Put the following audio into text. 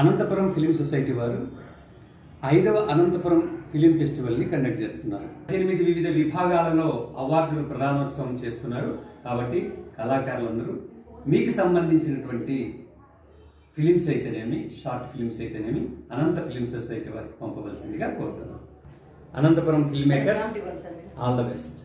Anantapuram film society వారు ఐదవ Anantapuram film ఫెస్టివల్ని conduct చేస్తున్నారు. ఎనిమిది వివిధ విభాగాలలో అవార్డులు ప్రధానోత్సవం చేస్తున్నారు. కాబట్టి కళాకారులందరూ మీకు సంబంధించినటువంటి ఫిలిమ్స్ అయితేనేమి షార్ట్ ఫిలిమ్స్ అయితేనేమి అనంత ఫిలిం సొసైటీ వారికి పంపవలసిందిగా కోరుతున్నాం. Anantapuram film makers all the best.